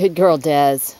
Good girl, Des.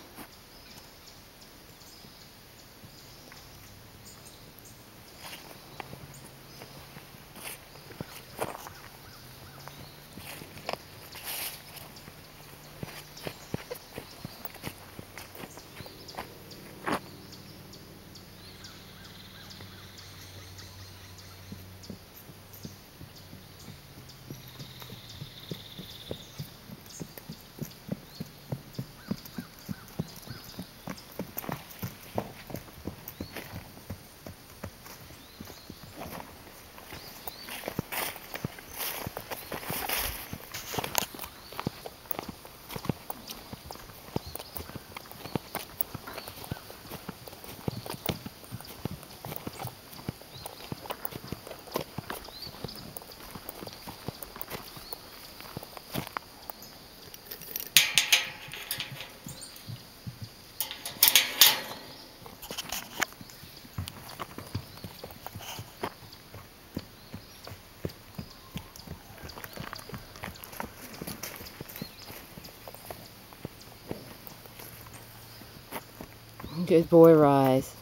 Good boy, Rise.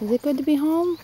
Is it good to be home?